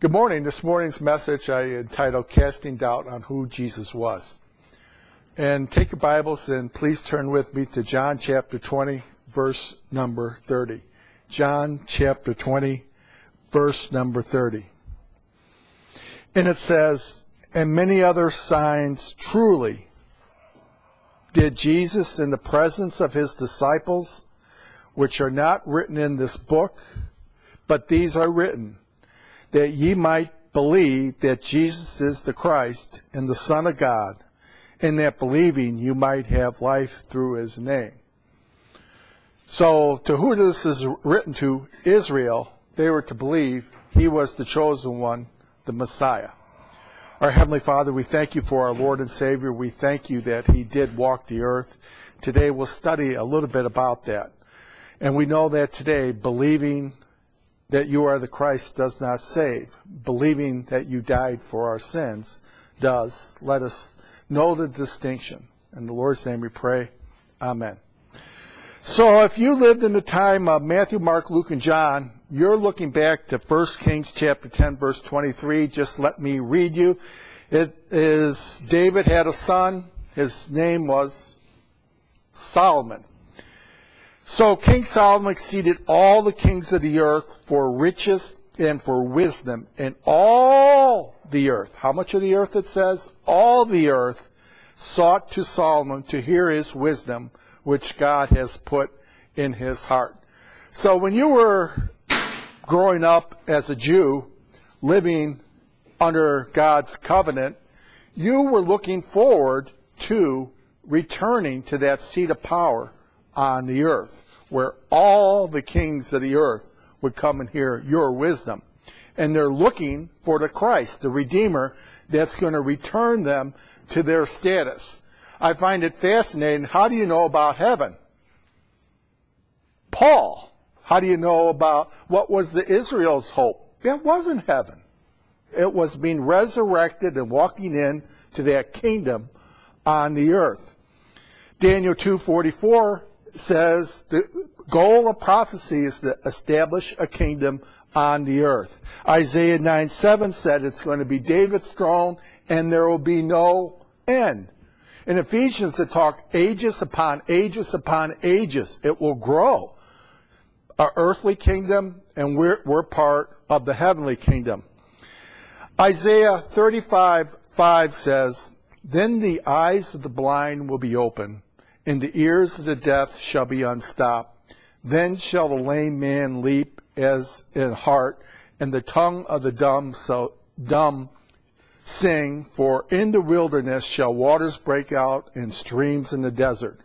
Good morning. This morning's message I entitled Casting Doubt on Who Jesus Was. And take your Bibles and please turn with me to John chapter 20, verse number 30. John chapter 20, verse number 30. And it says, And many other signs truly did Jesus in the presence of his disciples, which are not written in this book, but these are written that ye might believe that Jesus is the Christ and the Son of God, and that believing you might have life through his name. So, to who this is written to, Israel, they were to believe he was the chosen one, the Messiah. Our Heavenly Father, we thank you for our Lord and Savior. We thank you that he did walk the earth. Today we'll study a little bit about that. And we know that today, believing that you are the Christ does not save. Believing that you died for our sins does. Let us know the distinction. In the Lord's name we pray. Amen. So if you lived in the time of Matthew, Mark, Luke, and John, you're looking back to 1 Kings chapter 10, verse 23. Just let me read you. It is David had a son. His name was Solomon. So King Solomon exceeded all the kings of the earth for riches and for wisdom, and all the earth, how much of the earth it says? All the earth sought to Solomon to hear his wisdom, which God has put in his heart. So when you were growing up as a Jew, living under God's covenant, you were looking forward to returning to that seat of power on the earth, where all the kings of the earth would come and hear your wisdom. And they're looking for the Christ, the Redeemer, that's going to return them to their status. I find it fascinating. How do you know about heaven? Paul. How do you know about what was the Israel's hope? It wasn't heaven. It was being resurrected and walking in to that kingdom on the earth. Daniel 2:44 says the goal of prophecy is to establish a kingdom on the earth. Isaiah 9 7 said it's going to be David's throne and there will be no end. In Ephesians, it talk ages upon ages upon ages. It will grow. Our earthly kingdom, and we're, we're part of the heavenly kingdom. Isaiah 35 5 says, Then the eyes of the blind will be open and the ears of the deaf shall be unstopped. Then shall the lame man leap as in heart, and the tongue of the dumb so dumb sing, for in the wilderness shall waters break out and streams in the desert.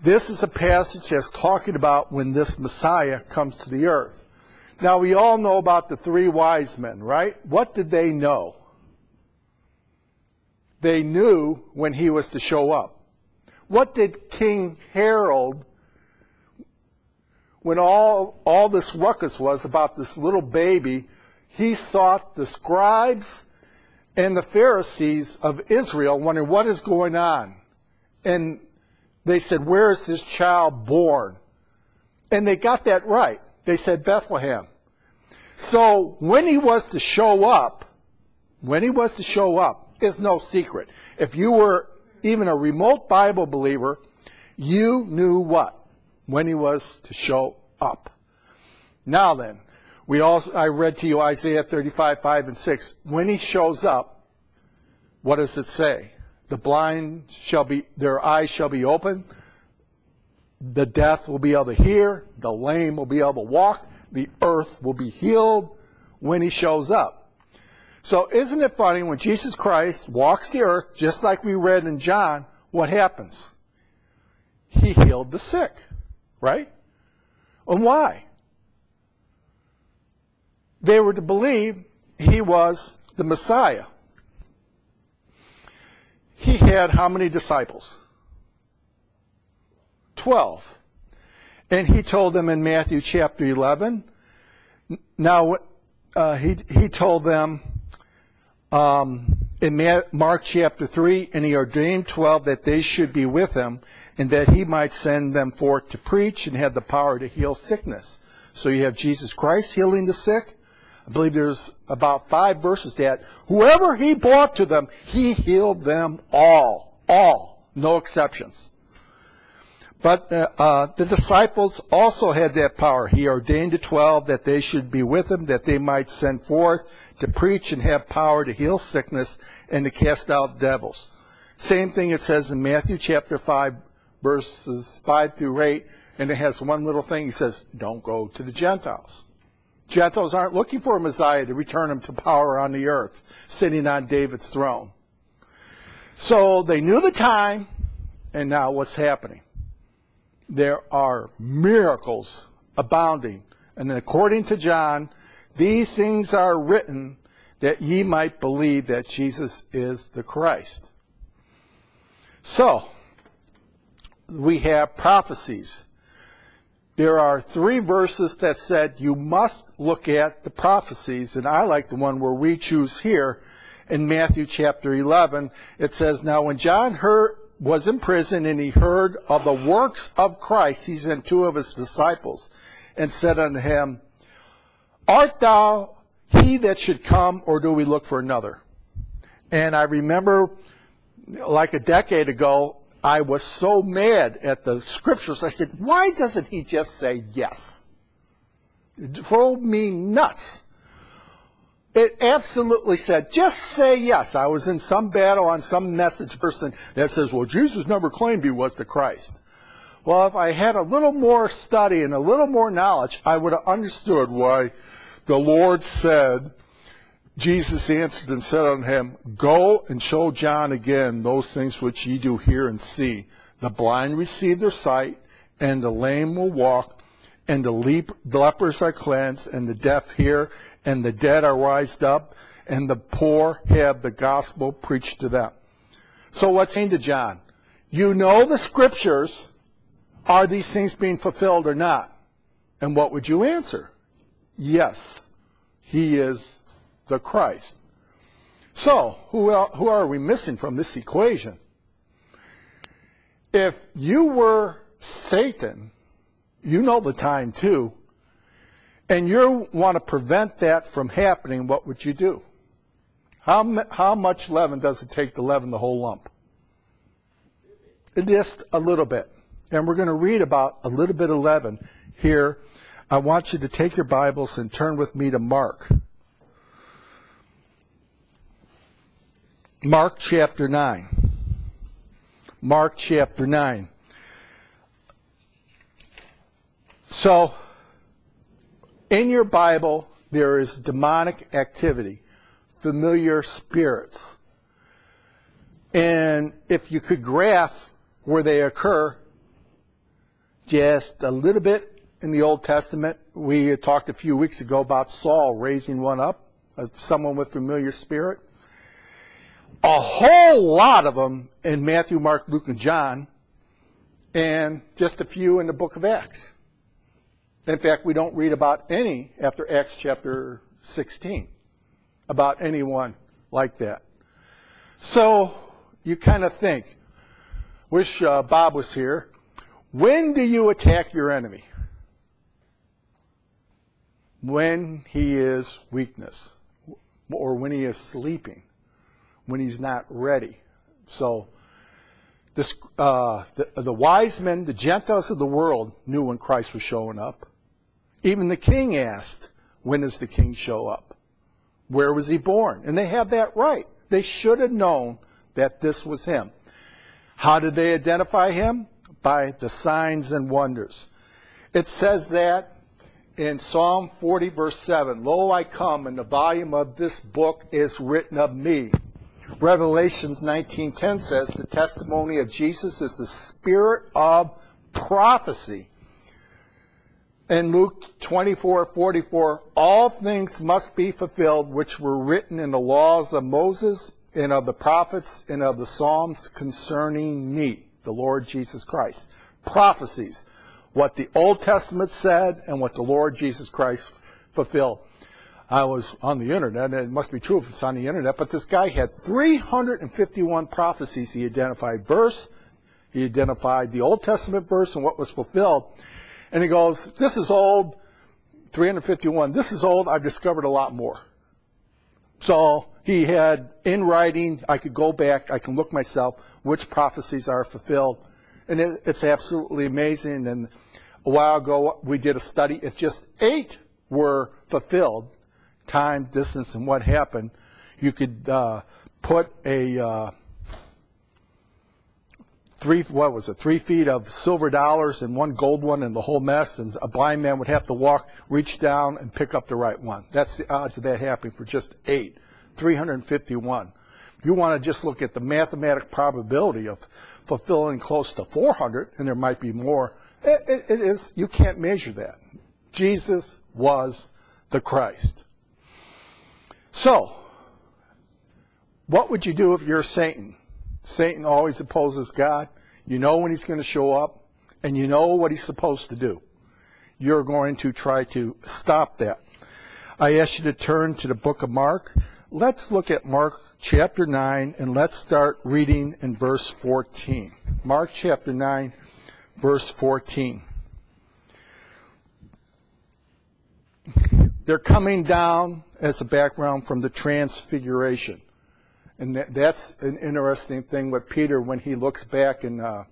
This is a passage that's talking about when this Messiah comes to the earth. Now we all know about the three wise men, right? What did they know? They knew when he was to show up. What did King Herod, when all, all this ruckus was about this little baby, he sought the scribes and the Pharisees of Israel, wondering what is going on. And they said, Where is this child born? And they got that right. They said Bethlehem. So when he was to show up, when he was to show up, is no secret. If you were even a remote Bible believer, you knew what? When he was to show up. Now then, we also, I read to you Isaiah 35, 5 and 6. When he shows up, what does it say? The blind shall be, their eyes shall be open. The deaf will be able to hear. The lame will be able to walk. The earth will be healed when he shows up. So isn't it funny when Jesus Christ walks the earth, just like we read in John, what happens? He healed the sick, right? And why? They were to believe he was the Messiah. He had how many disciples? Twelve. And he told them in Matthew chapter 11, now uh, he, he told them, um, in Mark chapter 3, and he ordained 12 that they should be with him, and that he might send them forth to preach and have the power to heal sickness. So you have Jesus Christ healing the sick, I believe there's about five verses that whoever he brought to them, he healed them all. All. No exceptions. But uh, uh, the disciples also had that power. He ordained the twelve that they should be with him, that they might send forth to preach and have power to heal sickness and to cast out devils. Same thing it says in Matthew chapter 5, verses 5 through 8, and it has one little thing. He says, don't go to the Gentiles. Gentiles aren't looking for a Messiah to return them to power on the earth, sitting on David's throne. So they knew the time, and now what's happening? There are miracles abounding. And according to John, these things are written that ye might believe that Jesus is the Christ. So, we have prophecies. There are three verses that said you must look at the prophecies, and I like the one where we choose here in Matthew chapter 11. It says, Now when John heard, was in prison and he heard of the works of Christ, he sent two of his disciples and said unto him, Art thou he that should come, or do we look for another? And I remember, like a decade ago, I was so mad at the scriptures. I said, why doesn't he just say yes? It drove me nuts. It absolutely said, just say yes. I was in some battle on some message person that says, well, Jesus never claimed he was the Christ. Well, if I had a little more study and a little more knowledge, I would have understood why the Lord said, Jesus answered and said unto him, Go and show John again those things which ye do hear and see. The blind receive their sight, and the lame will walk, and the, leap, the lepers are cleansed, and the deaf hear, and the dead are raised up, and the poor have the gospel preached to them. So what's saying to John? You know the scriptures. Are these things being fulfilled or not? And what would you answer? Yes, he is the Christ. So, who, who are we missing from this equation? If you were Satan, you know the time too, and you want to prevent that from happening, what would you do? How, how much leaven does it take to leaven the whole lump? Just a little bit. And we're going to read about a little bit of leaven here. I want you to take your Bibles and turn with me to Mark. Mark chapter 9. Mark chapter 9. So, in your Bible, there is demonic activity, familiar spirits. And if you could graph where they occur, just a little bit in the Old Testament, we talked a few weeks ago about Saul raising one up, someone with familiar spirit a whole lot of them in Matthew, Mark, Luke, and John, and just a few in the book of Acts. In fact, we don't read about any after Acts chapter 16 about anyone like that. So you kind of think, wish uh, Bob was here. When do you attack your enemy? When he is weakness or when he is sleeping when he's not ready. So this, uh, the, the wise men, the Gentiles of the world, knew when Christ was showing up. Even the king asked, when does the king show up? Where was he born? And they have that right. They should have known that this was him. How did they identify him? By the signs and wonders. It says that in Psalm 40, verse 7 Lo, I come, and the volume of this book is written of me. Revelations 19:10 says the testimony of Jesus is the spirit of prophecy. In Luke 24:44, all things must be fulfilled which were written in the laws of Moses and of the prophets and of the Psalms concerning me, the Lord Jesus Christ. Prophecies, what the Old Testament said and what the Lord Jesus Christ fulfilled. I was on the internet, and it must be true if it's on the internet, but this guy had 351 prophecies. He identified verse, he identified the Old Testament verse and what was fulfilled. And he goes, This is old 351. This is old. I've discovered a lot more. So he had in writing, I could go back, I can look myself, which prophecies are fulfilled. And it, it's absolutely amazing. And a while ago, we did a study. If just eight were fulfilled, time, distance, and what happened, you could uh, put a uh, three, what was it, three feet of silver dollars and one gold one and the whole mess, and a blind man would have to walk, reach down, and pick up the right one. That's the odds of that happening for just eight. 351. You want to just look at the mathematic probability of fulfilling close to 400, and there might be more. it, it, it is, you can't measure that. Jesus was the Christ. So, what would you do if you're Satan? Satan always opposes God. You know when he's going to show up, and you know what he's supposed to do. You're going to try to stop that. I ask you to turn to the book of Mark. Let's look at Mark chapter 9, and let's start reading in verse 14. Mark chapter 9, verse 14. They're coming down as a background from the transfiguration. And that, that's an interesting thing with Peter when he looks back in, uh,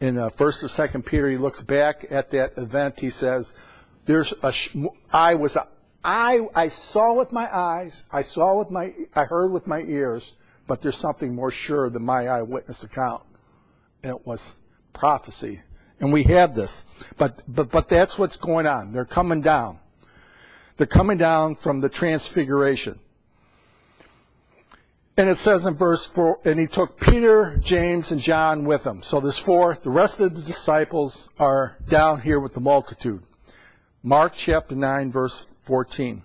in uh, First or Second Peter. He looks back at that event. He says, "There's a sh- I was I I saw with my eyes, I saw with my I heard with my ears, but there's something more sure than my eyewitness account, and it was prophecy. And we have this, but but but that's what's going on. They're coming down. They're coming down from the transfiguration. And it says in verse 4, and he took Peter, James, and John with him. So there's four. The rest of the disciples are down here with the multitude. Mark chapter 9, verse 14.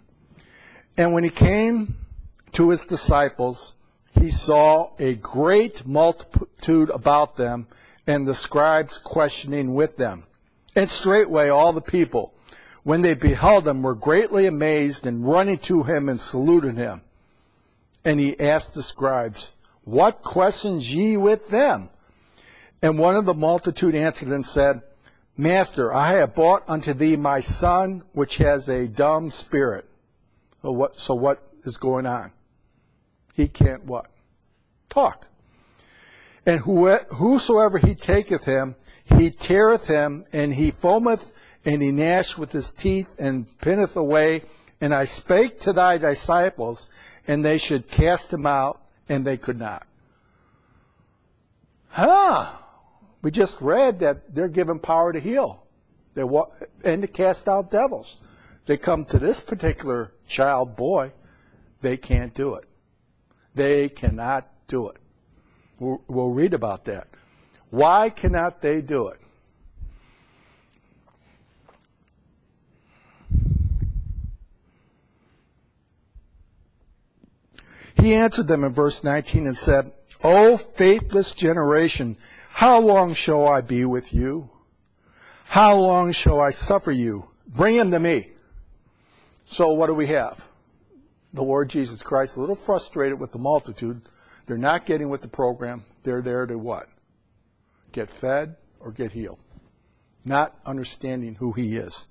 And when he came to his disciples, he saw a great multitude about them, and the scribes questioning with them. And straightway all the people, when they beheld him, were greatly amazed, and running to him and saluted him. And he asked the scribes, What questions ye with them? And one of the multitude answered and said, Master, I have brought unto thee my son, which has a dumb spirit. So what, so what is going on? He can't what? Talk. And whosoever he taketh him, he teareth him, and he foameth, and he gnasheth with his teeth, and pinneth away. And I spake to thy disciples, and they should cast him out, and they could not. Huh? We just read that they're given power to heal they wa- and to cast out devils. They come to this particular child boy, they can't do it. They cannot do it. We'll, we'll read about that. Why cannot they do it? He answered them in verse 19 and said, O faithless generation, how long shall I be with you? How long shall I suffer you? Bring him to me. So what do we have? The Lord Jesus Christ, a little frustrated with the multitude. They're not getting with the program. They're there to what? Get fed or get healed. Not understanding who he is.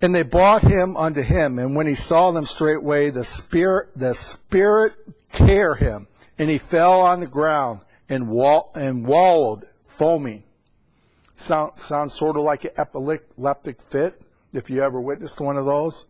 And they brought him unto him, and when he saw them straightway, the spirit, the spirit tear him, and he fell on the ground and, wall, and wallowed, foaming. Sound, sounds sort of like an epileptic fit, if you ever witnessed one of those.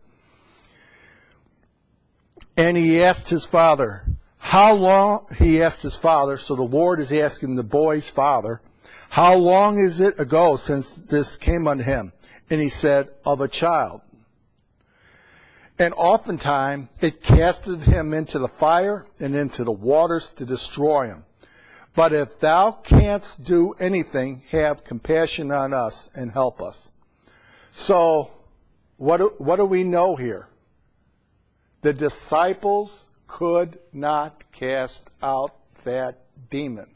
And he asked his father, how long, he asked his father, so the Lord is asking the boy's father, how long is it ago since this came unto him? And he said, Of a child. And oftentimes it casted him into the fire and into the waters to destroy him. But if thou canst do anything, have compassion on us and help us. So, what do, what do we know here? The disciples could not cast out that demon.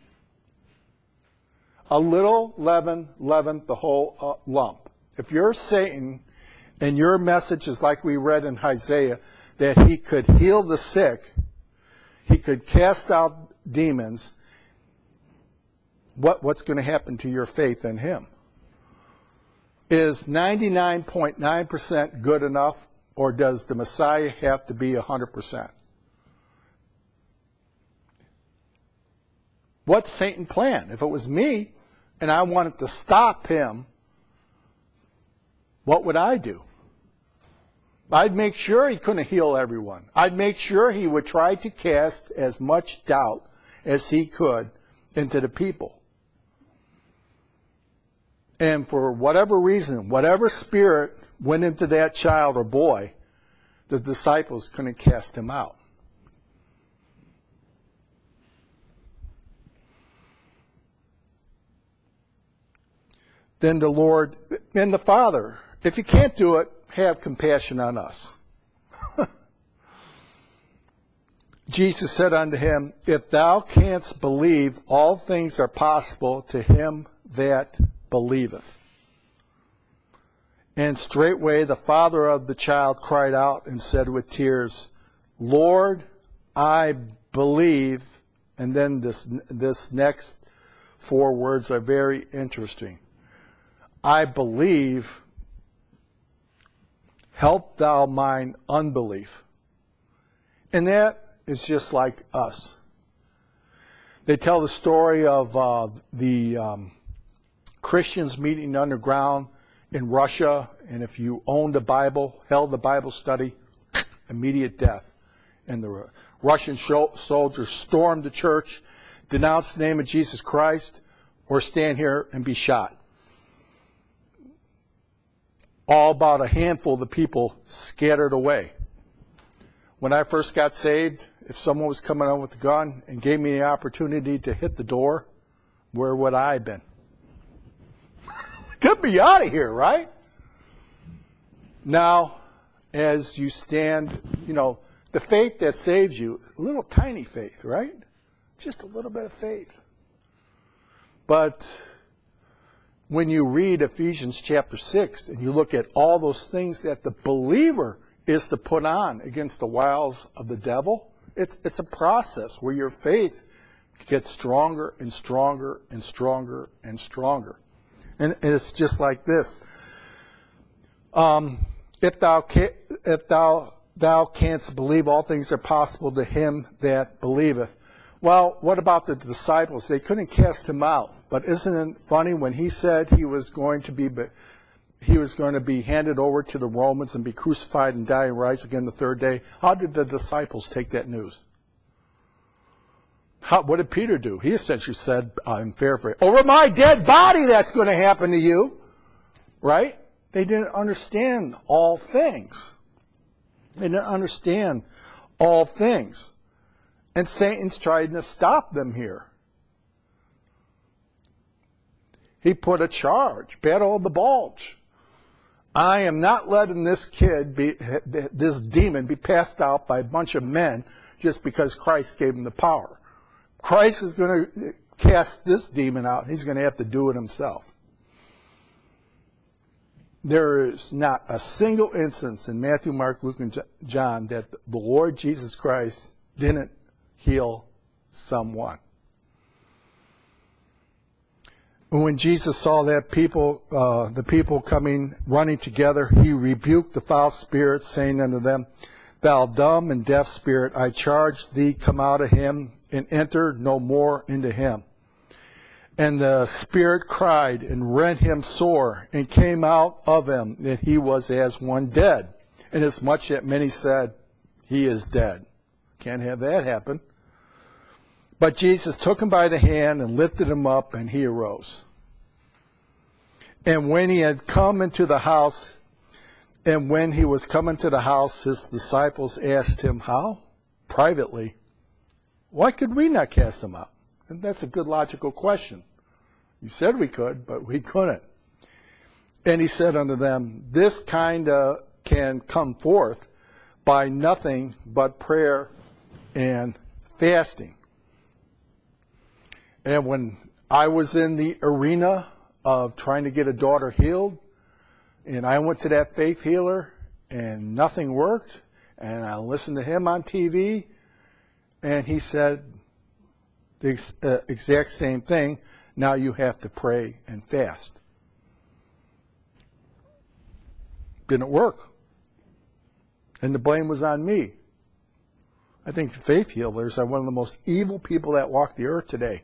A little leaven leavened the whole uh, lump. If you're Satan and your message is like we read in Isaiah, that he could heal the sick, he could cast out demons, what, what's going to happen to your faith in him? Is 99.9% good enough, or does the Messiah have to be 100%? What's Satan plan? If it was me and I wanted to stop him, what would I do? I'd make sure he couldn't heal everyone. I'd make sure he would try to cast as much doubt as he could into the people. And for whatever reason, whatever spirit went into that child or boy, the disciples couldn't cast him out. Then the Lord and the Father, if you can't do it, have compassion on us. Jesus said unto him, If thou canst believe, all things are possible to him that believeth. And straightway the father of the child cried out and said with tears, Lord, I believe. And then this, this next four words are very interesting. I believe, help thou mine unbelief. And that is just like us. They tell the story of uh, the um, Christians meeting underground in Russia, and if you owned a Bible, held a Bible study, immediate death. And the Russian soldiers stormed the church, denounced the name of Jesus Christ, or stand here and be shot. All about a handful of the people scattered away. When I first got saved, if someone was coming out with a gun and gave me the opportunity to hit the door, where would I have been? Get me out of here, right? Now, as you stand, you know, the faith that saves you, a little tiny faith, right? Just a little bit of faith. But when you read Ephesians chapter 6 and you look at all those things that the believer is to put on against the wiles of the devil, it's, it's a process where your faith gets stronger and stronger and stronger and stronger. And it's just like this. Um, if thou, if thou, thou canst believe, all things are possible to him that believeth. Well, what about the disciples? They couldn't cast him out. But isn't it funny when he said he was going to be, he was going to be handed over to the Romans and be crucified and die and rise again the third day? How did the disciples take that news? How, what did Peter do? He essentially said, I'm paraphrasing, over my dead body that's going to happen to you. Right? They didn't understand all things. They didn't understand all things. And Satan's trying to stop them here. He put a charge, battle of the bulge. I am not letting this kid be, this demon be passed out by a bunch of men just because Christ gave him the power. Christ is going to cast this demon out. He's going to have to do it himself. There is not a single instance in Matthew, Mark, Luke, and John that the Lord Jesus Christ didn't heal someone. When Jesus saw that people, uh, the people coming, running together, he rebuked the foul spirits, saying unto them, Thou dumb and deaf spirit, I charge thee, come out of him and enter no more into him. And the Spirit cried and rent him sore and came out of him, and he was as one dead. Inasmuch that many said, He is dead. Can't have that happen. But Jesus took him by the hand and lifted him up, and he arose. And when he had come into the house, and when he was coming to the house, his disciples asked him, How? Privately, why could we not cast them out? And that's a good logical question. You said we could, but we couldn't. And he said unto them, This kind uh, can come forth by nothing but prayer and fasting. And when I was in the arena of trying to get a daughter healed, and I went to that faith healer, and nothing worked, and I listened to him on TV, and he said the uh, exact same thing. Now you have to pray and fast. Didn't work. And the blame was on me. I think faith healers are one of the most evil people that walk the earth today.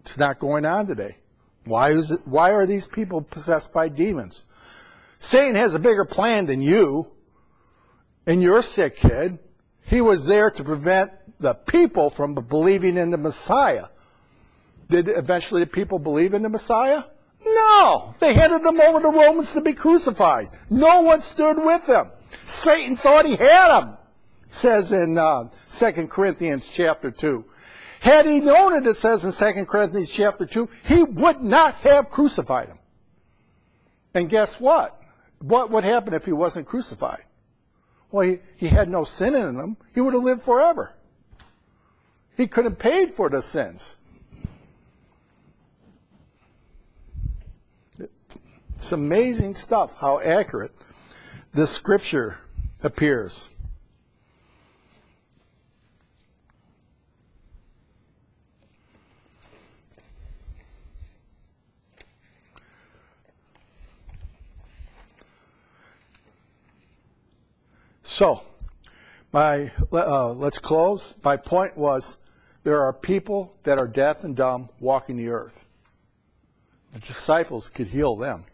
It's not going on today. Why is it, why are these people possessed by demons? Satan has a bigger plan than you and your sick kid. He was there to prevent the people from believing in the Messiah. Did eventually the people believe in the Messiah? No. They handed them over to Romans to be crucified. No one stood with them. Satan thought he had them, says in uh, 2 Corinthians chapter 2. Had he known it, it says in 2 Corinthians chapter 2, he would not have crucified him. And guess what? What would happen if he wasn't crucified? Well, he, he had no sin in him. He would have lived forever. He could have paid for the sins. It's amazing stuff how accurate this scripture appears. So, my uh, let's close. My point was there are people that are deaf and dumb walking the earth. The disciples could heal them.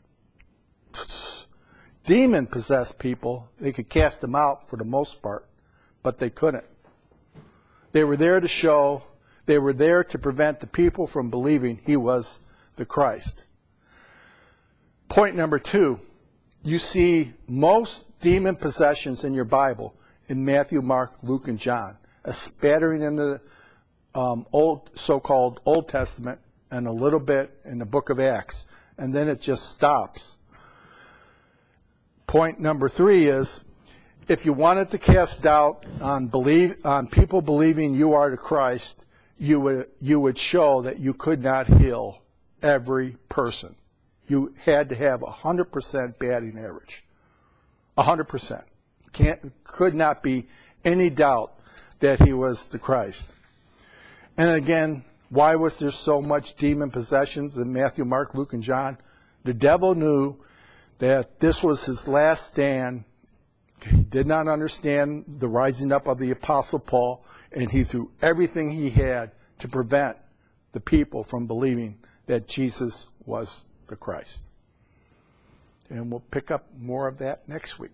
Demon possessed people, they could cast them out for the most part, but they couldn't. They were there to show, they were there to prevent the people from believing he was the Christ. Point number two you see most demon possessions in your Bible in Matthew, Mark, Luke, and John, a spattering in the um, old, so-called Old Testament, and a little bit in the book of Acts, and then it just stops. Point number three is, if you wanted to cast doubt on believe on people believing you are the Christ, you would you would show that you could not heal every person. You had to have a hundred percent batting average. A hundred percent. Can't could not be any doubt that he was the Christ. And again, why was there so much demon possessions in Matthew, Mark, Luke, and John? The devil knew that this was his last stand. He did not understand the rising up of the Apostle Paul, and he threw everything he had to prevent the people from believing that Jesus was the Christ. And we'll pick up more of that next week.